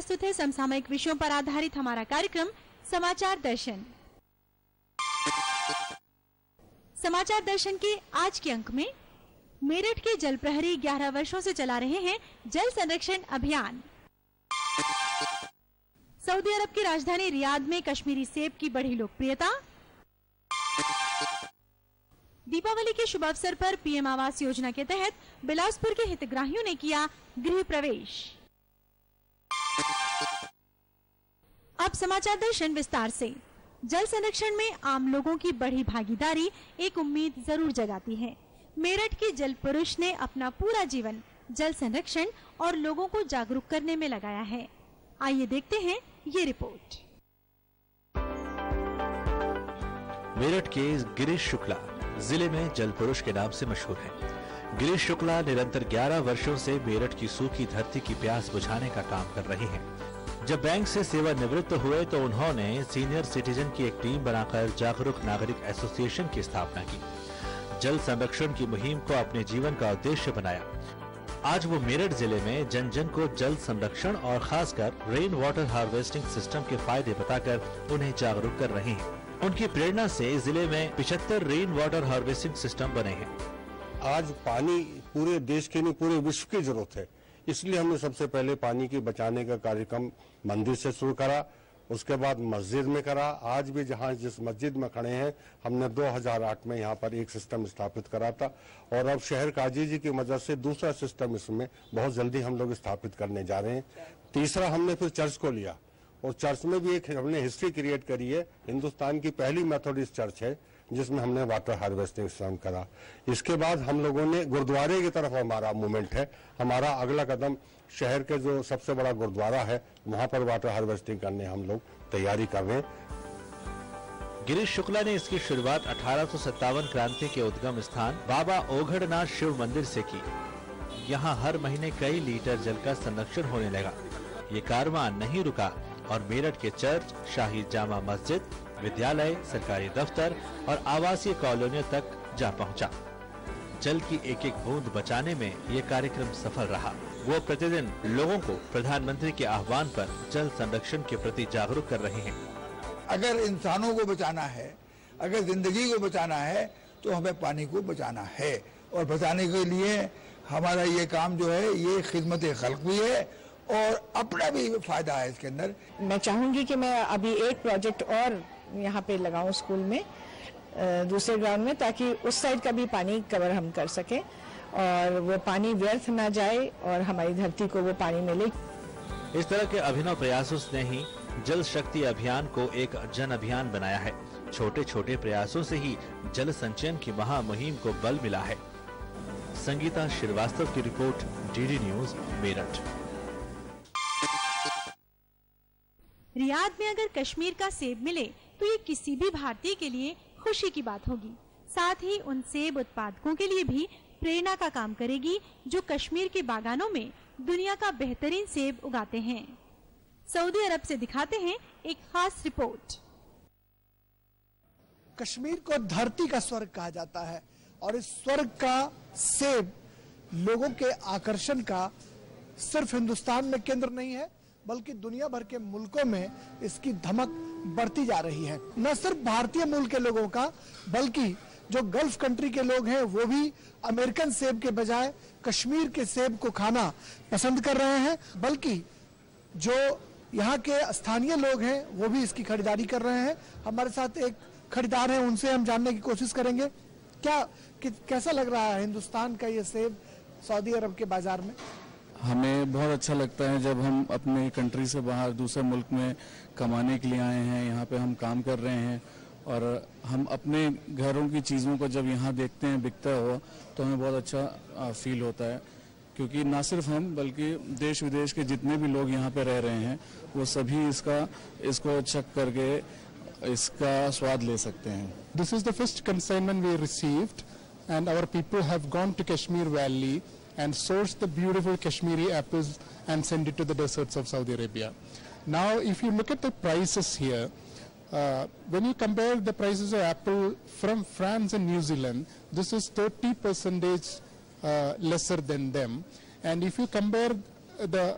प्रस्तुत है समसामयिक विषयों पर आधारित हमारा कार्यक्रम, समाचार दर्शन। समाचार दर्शन के आज के अंक में, मेरठ के जल प्रहरी 11 वर्षों से चला रहे हैं जल संरक्षण अभियान। सऊदी अरब की राजधानी रियाद में कश्मीरी सेब की बढ़ी लोकप्रियता। दीपावली के शुभ अवसर पर पीएम आवास योजना के तहत बिलासपुर के हितग्राहियों ने किया गृह प्रवेश। अब समाचार दर्शन विस्तार से। जल संरक्षण में आम लोगों की बढ़ी भागीदारी एक उम्मीद ज़रूर जगाती है। मेरठ के जल पुरुष ने अपना पूरा जीवन जल संरक्षण और लोगों को जागरूक करने में लगाया है। आइए देखते हैं ये रिपोर्ट। मेरठ के गिरीश शुक्ला ज़िले में जल पुरुष के नाम से मशहूर हैं। गिरीश शुक्ला निरंतर 11 वर्षों से मेरठ की सूखी धरती की प्यास बुझाने का काम कर रहे हैं। जब बैंक से सेवानिवृत्त हुए तो उन्होंने सीनियर सिटीजन की एक टीम बनाकर जागरूक नागरिक एसोसिएशन की स्थापना की। जल संरक्षण की मुहिम को अपने जीवन का उद्देश्य बनाया। आज वो मेरठ ज़िले में जन जन को जल संरक्षण और खासकर रेन वाटर हार्वेस्टिंग सिस्टम के फ़ायदे बताकर उन्हें जागरूक कर रहे हैं। उनकी प्रेरणा से ज़िले में पिछहत्तर रेन वाटर हार्वेस्टिंग सिस्टम बने हैं। आज पानी पूरे देश के नहीं, पूरे विश्व की ज़रूरत है। इसलिए हमने सबसे पहले पानी की बचाने का कार्यक्रम मंदिर से शुरू करा, उसके बाद मस्जिद में करा। आज भी जहाँ जिस मस्जिद में खड़े हैं, हमने 2008 में यहाँ पर एक सिस्टम स्थापित करा था। और अब शहर काजी जी की मदद से दूसरा सिस्टम इसमें बहुत जल्दी हम लोग स्थापित करने जा रहे हैं। तीसरा हमने फिर चर्च को लिया। और चर्च में भी एक हमने हिस्ट्री क्रिएट करी है। हिंदुस्तान की पहली मेथोडिस्ट चर्च है। जिसमें हमने वाटर हार्वेस्टिंग सिस्टम करा। इसके बाद हम लोगों ने गुरुद्वारे की तरफ़ हमारा मूवमेंट है। हमारा अगला कदम शहर के जो सबसे बड़ा गुरुद्वारा है, वहाँ पर वाटर हार्वेस्टिंग करने हम लोग तैयारी कर रहे गिरीश शुक्ला ने इसकी शुरुआत अठारह सौ सत्तावन क्रांति के उद्गम स्थान बाबा ओघड़नाथ शिव मंदिर से की। यहाँ हर महीने कई लीटर जल का संरक्षण होने लगा। ये कारवा नहीं रुका और मेरठ के चर्च, शाही जामा मस्जिद विद्यालय सरकारी दफ्तर और आवासीय कॉलोनियों तक जा पहुँचा। जल की एक एक बूंद बचाने में ये कार्यक्रम सफल रहा। वो प्रतिदिन लोगों को प्रधानमंत्री के आह्वान पर जल संरक्षण के प्रति जागरूक कर रहे हैं। अगर इंसानों को बचाना है अगर ज़िंदगी को बचाना है तो हमें पानी को बचाना है। और बचाने के लिए हमारा ये काम जो है ये खिदमत खल्क भी है और अपना भी फ़ायदा है इसके अंदर। मैं चाहूँगी कि मैं अभी एक प्रोजेक्ट और यहाँ पे लगाऊँ स्कूल में दूसरे ग्राउंड में ताकि उस साइड का भी पानी कवर हम कर सकें और वो पानी व्यर्थ ना जाए और हमारी धरती को वो पानी मिले। इस तरह के अभिनव प्रयासों ने ही जल शक्ति अभियान को एक जन अभियान बनाया है। छोटे छोटे प्रयासों से ही जल संचयन की महामुहिम को बल मिला है। संगीता श्रीवास्तव की report DD news Meerut. Riyadh में अगर कश्मीर का सेब मिले तो ये किसी भी भारतीय के लिए खुशी की बात होगी। साथ ही उन सेब उत्पादकों के लिए भी प्रेरणा का काम करेगी, जो कश्मीर के बागानों में दुनिया का बेहतरीन सेब उगाते हैं। सऊदी अरब से दिखाते हैं एक खास रिपोर्ट। कश्मीर को धरती का स्वर्ग कहा जाता है और इस स्वर्ग का सेब लोगों के आकर्षण का सिर्फ़ हिंदुस्तान में केंद्र नहीं है, बल्कि दुनिया भर के मुल्कों में इसकी धमक बढ़ती जा रही है। न सिर्फ़ भारतीय मूल के लोगों का बल्कि जो गल्फ कंट्री के लोग हैं वो भी अमेरिकन सेब के बजाय कश्मीर के सेब को खाना पसंद कर रहे हैं बल्कि जो यहाँ के स्थानीय लोग हैं वो भी इसकी खरीदारी कर रहे हैं। हमारे साथ एक खरीदार हैं उनसे हम जानने की कोशिश करेंगे। क्या कि, कैसा लग रहा है हिंदुस्तान का ये सेब सऊदी अरब के बाज़ार में? हमें बहुत अच्छा लगता है जब हम अपने कंट्री से बाहर दूसरे मुल्क में कमाने के लिए आए हैं, यहाँ पे हम काम कर रहे हैं और हम अपने घरों की चीज़ों को जब यहाँ देखते हैं, बिकता हुआ तो हमें बहुत अच्छा फील होता है। क्योंकि ना सिर्फ़ हम, बल्कि देश विदेश के जितने भी लोग यहाँ पे रह रहे हैं, वो सभी इसका, इसको चक करके इसका स्वाद ले सकते हैं। This is the first consignment we received and our people have gone to Kashmir valley and source the beautiful Kashmiri apples and send it to the deserts of Saudi Arabia. Now, if you look at the prices here, uh, when you compare the prices of apple from France and New Zealand, this is 30 percentage uh, lesser than them. And if you compare the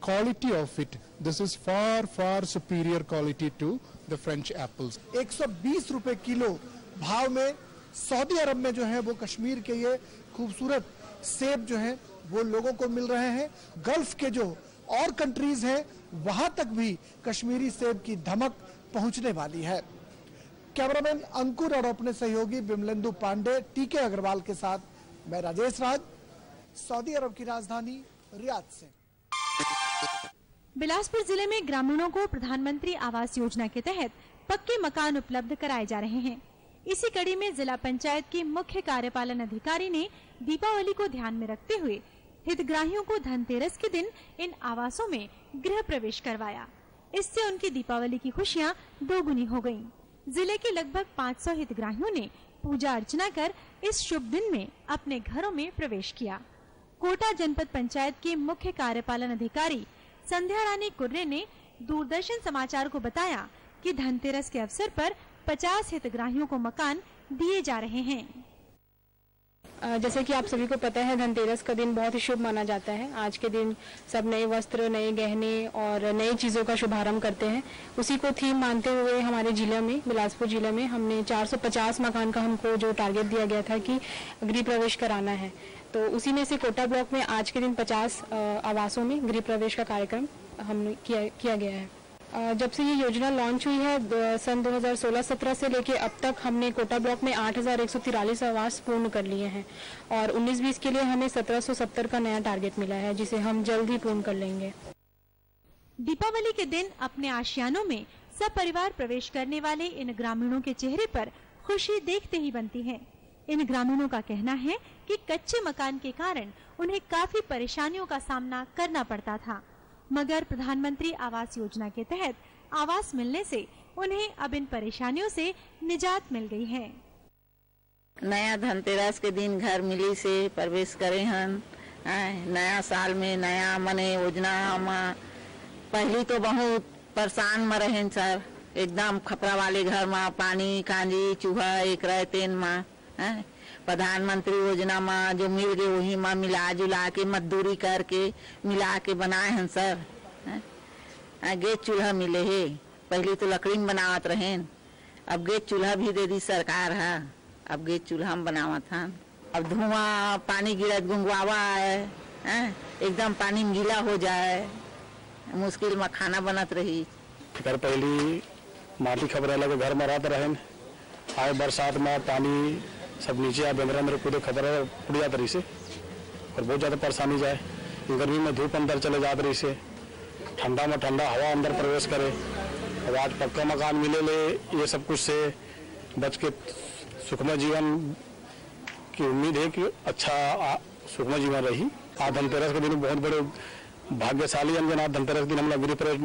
quality of it, this is far, far superior quality to the French apples. 120 रुपए kilo भाव में Saudi अरब में जो है वो कश्मीर के ये खूबसूरत सेब जो है, वो लोगों को मिल रहे हैं। गल्फ के जो और कंट्रीज़ हैं, वहाँ तक भी कश्मीरी सेब की धमक पहुँचने वाली है। कैमरामैन अंकुर और अपने सहयोगी बिमलेंदु पांडे, टीके अग्रवाल के साथ मैं राजेश राज, सऊदी अरब की राजधानी रियाद से। बिलासपुर ज़िले में ग्रामीणों को प्रधानमंत्री आवास योजना के तहत पक्के मकान उपलब्ध कराए जा रहे हैं। इसी कड़ी में जिला पंचायत की मुख्य कार्यपालन अधिकारी ने दीपावली को ध्यान में रखते हुए हितग्राहियों को धनतेरस के दिन इन आवासों में गृह प्रवेश करवाया इससे उनकी दीपावली की खुशियाँ दोगुनी हो गयीं। ज़िले के लगभग 500 हितग्राहियों ने पूजा अर्चना कर इस शुभ दिन में अपने घरों में प्रवेश किया कोटा जनपद पंचायत के मुख्य कार्यपालन अधिकारी संध्या रानी कुर्रे ने दूरदर्शन समाचार को बताया कि धनतेरस के अवसर पर 50 हितग्राहियों को मकान दिए जा रहे हैं। जैसे कि आप सभी को पता है, धनतेरस का दिन बहुत ही शुभ माना जाता है। आज के दिन सब नए वस्त्र, नए गहने और नई चीज़ों का शुभारंभ करते हैं। उसी को थीम मानते हुए हमारे ज़िले में, बिलासपुर ज़िले में हमने 450 मकान का हमको जो टारगेट दिया गया था कि गृह प्रवेश कराना है। तो उसी में से कोटा ब्लॉक में आज के दिन 50 आवासों में गृह प्रवेश का कार्यक्रम हमने किया किया गया है। जब से ये योजना लॉन्च हुई है सन 2016-17 से लेके अब तक हमने कोटा ब्लॉक में आठ आवास पूर्ण कर लिए हैं। और 19-20 के लिए हमें 1770 का नया टारगेट मिला है, जिसे हम जल्द ही पूर्ण कर लेंगे। दीपावली के दिन अपने आशियानों में सब परिवार प्रवेश करने वाले इन ग्रामीणों के चेहरे पर खुशी देखते ही बनती है। इन ग्रामीणों का कहना है कि कच्चे मकान के कारण उन्हें काफ़ी परेशानियों का सामना करना पड़ता था। मगर प्रधानमंत्री आवास योजना के तहत आवास मिलने से उन्हें अब इन परेशानियों से निजात मिल गई है। नया धनतेरस के दिन घर मिली से प्रवेश करे हन नया साल में नया मने योजना पहली तो बहुत परेशान में रहे सर। एकदम खपरा वाले घर में पानी, कांजी, चूहा, एक रहते में। प्रधानमंत्री योजना में जो मिल गए वही में मिला जुला के, मजदूरी करके, मिला के बनाए हैं सर, है? गैस चूल्हा मिले है। पहले तो लकड़ी में बनावत रहे अब गैस चूल्हा भी दे दी सरकार है। अब गैस चूल्हा में बनावत था अब धुआँ, पानी गिरत गुंगवावा है एकदम पानी में गीला हो जाए, मुश्किल में खाना बनत रही। घर पहली माटी खबर लगे घर में रहते रहे आए बरसात में पानी सब नीचे आए अंदर अंदर कूदे खबर उड़ जाते रही से। और बहुत ज़्यादा परेशानी जाए गर्मी में धूप अंदर चले जाते रही से। ठंडा में ठंडा हवा अंदर प्रवेश करे। और आज पक्का मकान मिले ले, ये सब कुछ से बच के सुखमय जीवन की उम्मीद है कि अच्छा सुखमय जीवन रही। आज धनतेरस के दिन बहुत बड़े भाग्यशाली हम आज धनतेरस दिन हम लोग गृह प्रवेश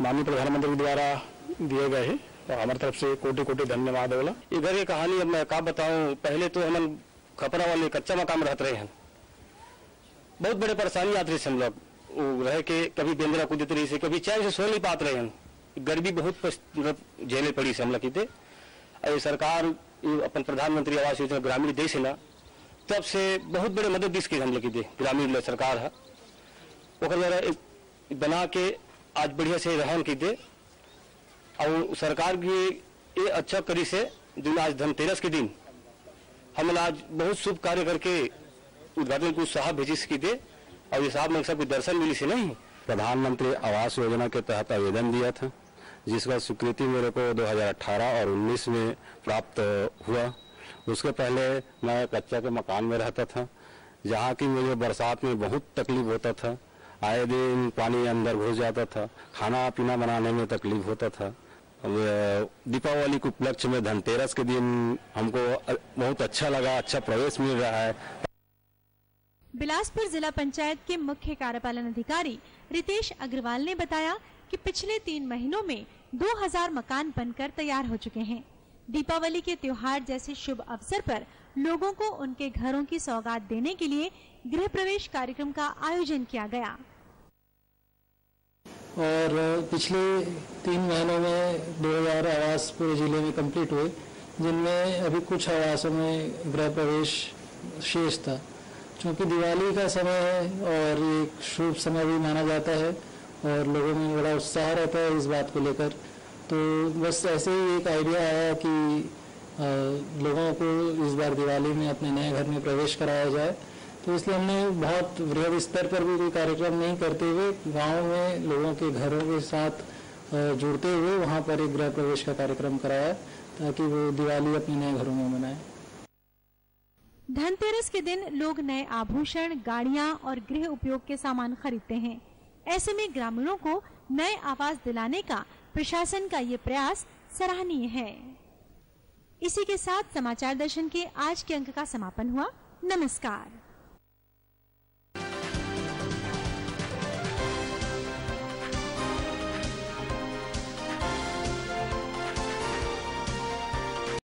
माननीय प्रधानमंत्री द्वारा दिए गए हैं। और हमारी तरफ़ से कोटि कोटि धन्यवाद बोला। इधर की कहानी अब मैं क्या बताऊँ, पहले तो हम खपरा वाले कच्चा मकान में रहते रहे हैं। बहुत बड़े परेशानी आते रही हम लोग। रह के कभी बेंदरा कूदते रही से कभी चैन से सो नहीं पाते रहे हैं गर्मी बहुत मतलब झेले पड़ी से हम लोग की सरकार अपन प्रधानमंत्री आवास योजना ग्रामीण देश है ना, तब से बहुत बड़े मदद दिस की हम लोग ग्रामीण सरकार है, बना के आज बढ़िया से रहन की दे। और सरकार भी ये अच्छा करी से जो आज धनतेरस के दिन हम आज बहुत शुभ कार्य करके उद्घाटन को साहब भेजी सकी दे और ये साहब में सबको दर्शन मिली से नहीं। प्रधानमंत्री आवास योजना के तहत आवेदन दिया था, जिसका स्वीकृति मेरे को 2018 और 19 में प्राप्त हुआ। उसके पहले मैं कच्चा के मकान में रहता था, जहाँ की मुझे बरसात में बहुत तकलीफ़ होता था। आए दिन पानी अंदर घुस जाता था खाना पीना बनाने में तकलीफ़ होता था। दीपावली के उपलक्ष्य में धनतेरस के दिन हमको बहुत अच्छा लगा अच्छा प्रवेश मिल रहा है। बिलासपुर जिला पंचायत के मुख्य कार्यपालन अधिकारी रितेश अग्रवाल ने बताया कि पिछले तीन महीनों में 2000 मकान बनकर तैयार हो चुके हैं। दीपावली के त्योहार जैसे शुभ अवसर पर लोगों को उनके घरों की सौगात देने के लिए गृह प्रवेश कार्यक्रम का आयोजन किया गया। और पिछले तीन महीनों में 2000 आवास पूरे ज़िले में कंप्लीट हुए, जिनमें अभी कुछ आवासों में गृह प्रवेश शेष था। चूँकि दिवाली का समय है और एक शुभ समय भी माना जाता है और लोगों में बड़ा उत्साह रहता है इस बात को लेकर तो बस ऐसे ही एक आइडिया आया कि लोगों को इस बार दिवाली में अपने नए घर में प्रवेश कराया जाए। तो इसलिए हमने बहुत वृहद स्तर पर भी कोई कार्यक्रम नहीं करते हुए, गाँव में लोगों के घरों के साथ जुड़ते हुए वहाँ पर एक गृह प्रवेश का कार्यक्रम कराया, ताकि वो दिवाली अपने नए घरों में मनाए। धनतेरस के दिन लोग नए आभूषण, गाड़ियाँ और गृह उपयोग के सामान खरीदते हैं। ऐसे में ग्रामीणों को नए आवास दिलाने का, प्रशासन का ये प्रयास सराहनीय है। इसी के साथ समाचार दर्शन के आज के अंक का समापन हुआ। नमस्कार।